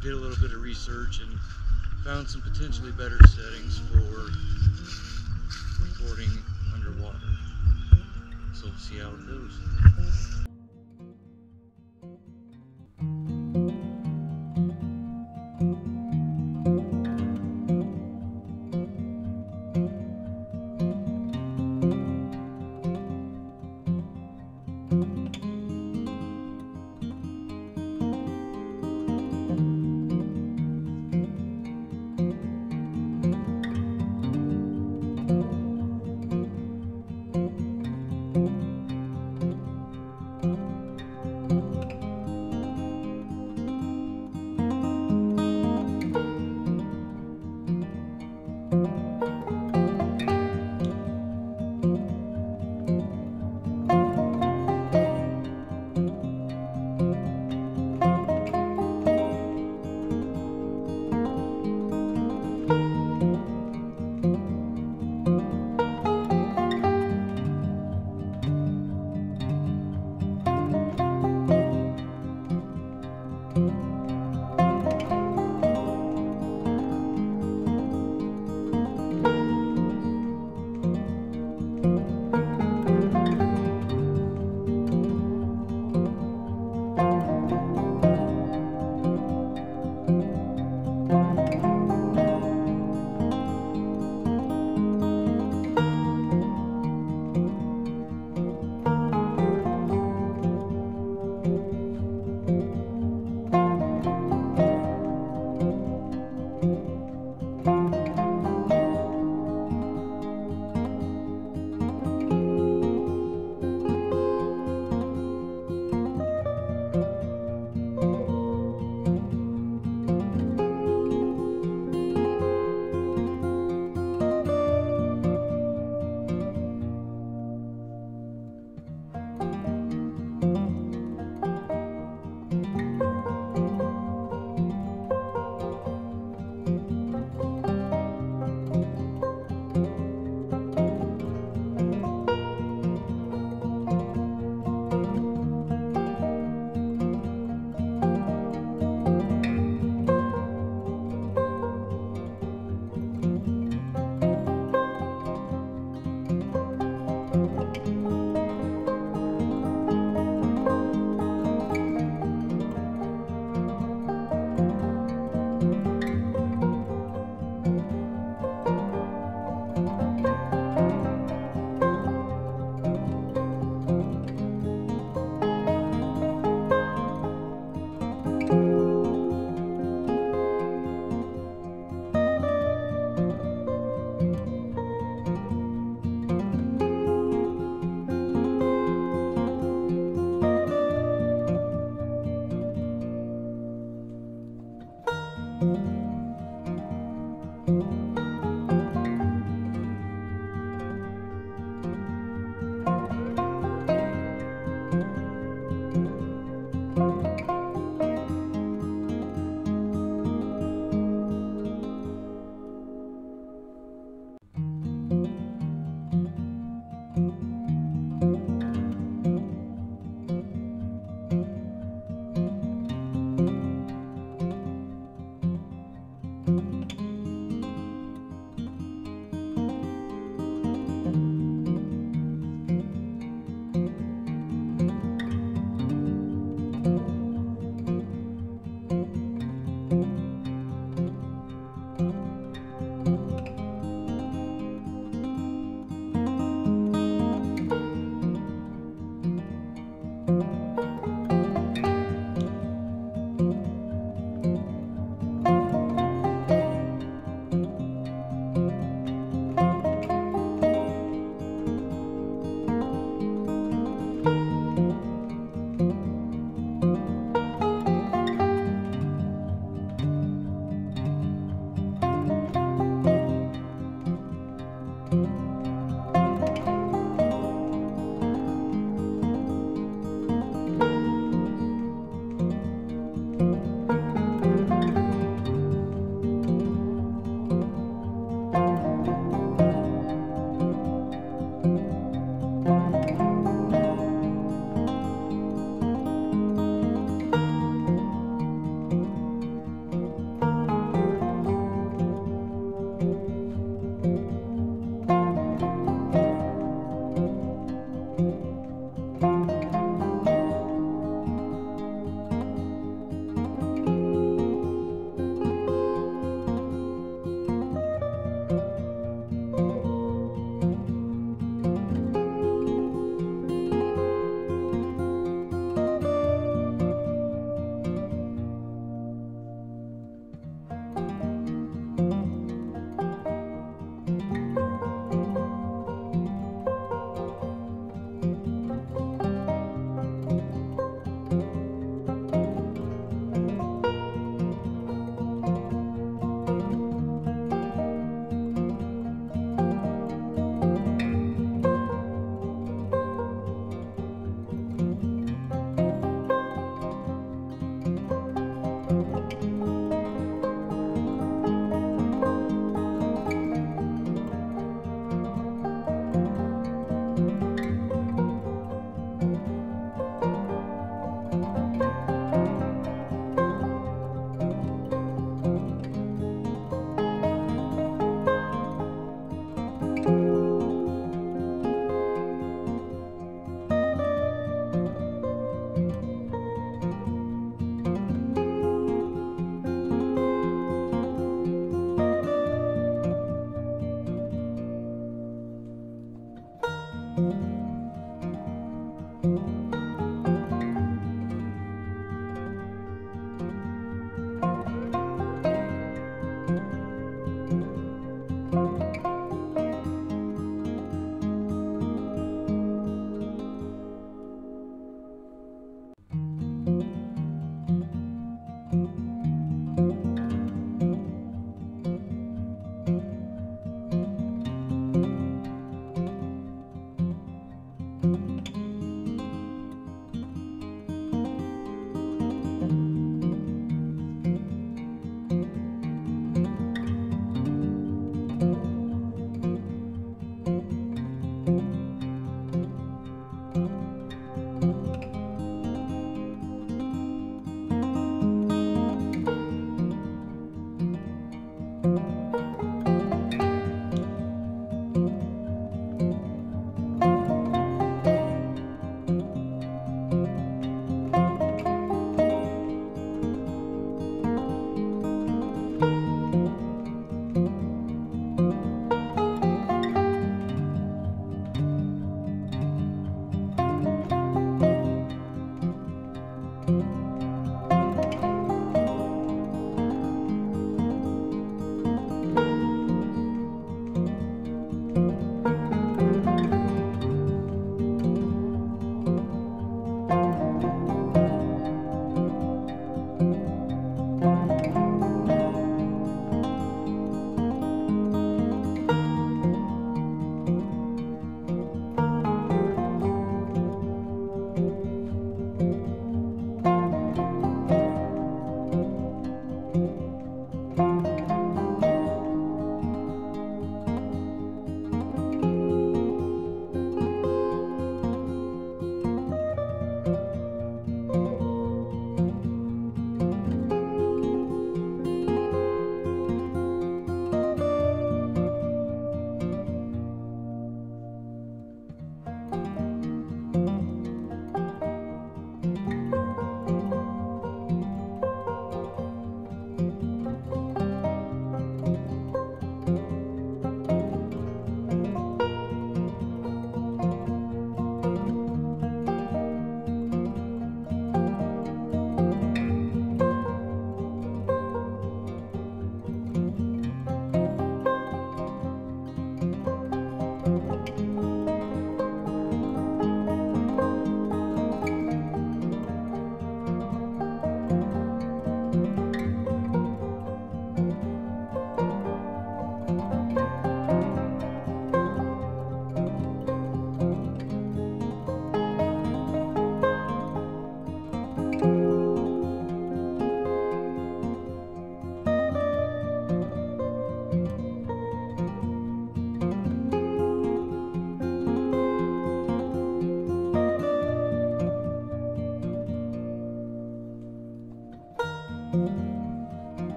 did a little bit of research and found some potentially better settings for recording underwater. So we'll see how it goes.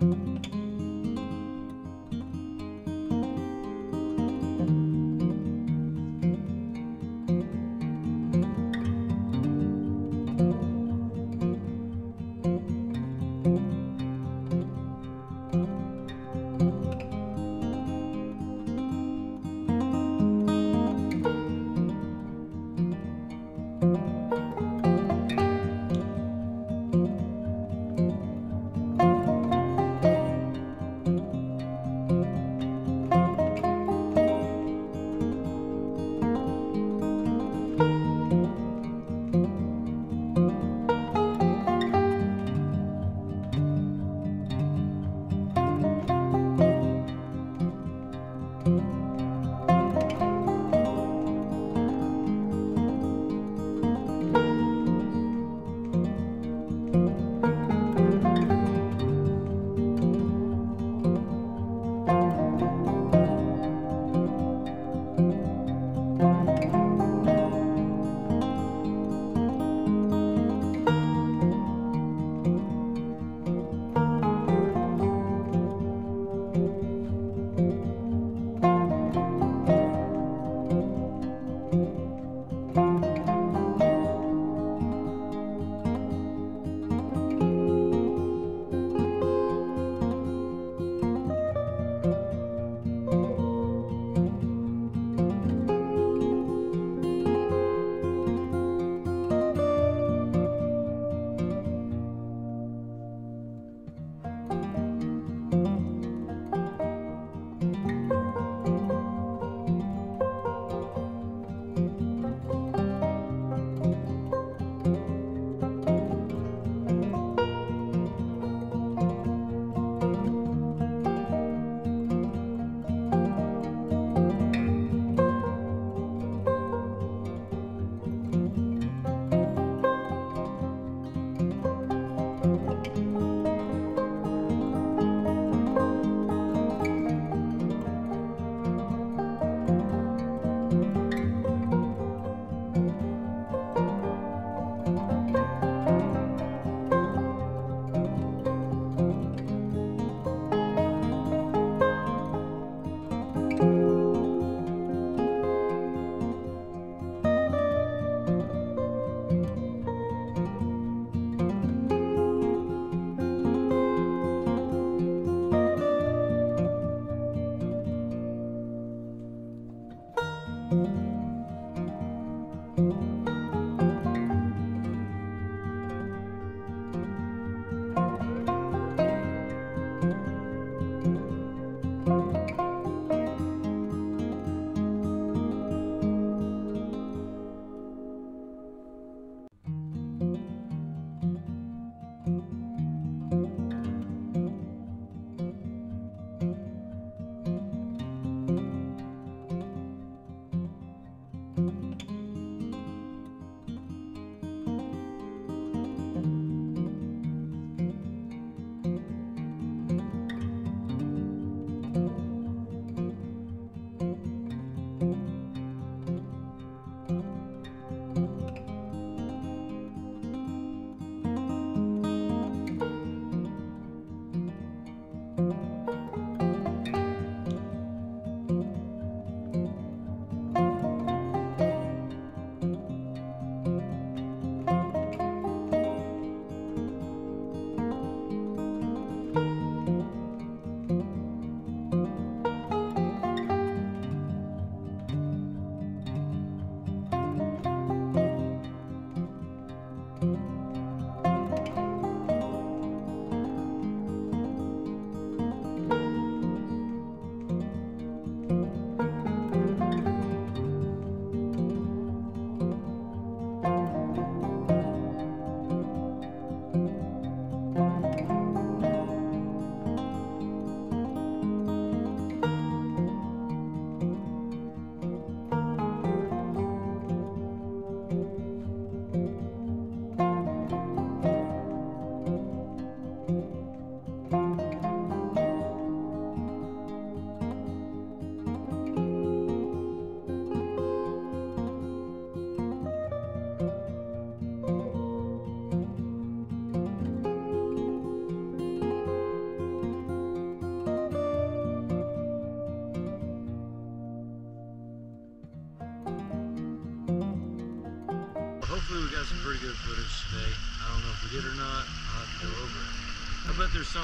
Música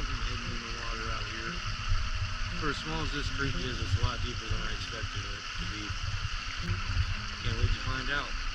something hidden in the water out here. For as small as this creek is, it's a lot deeper than I expected it to be. Can't wait to find out.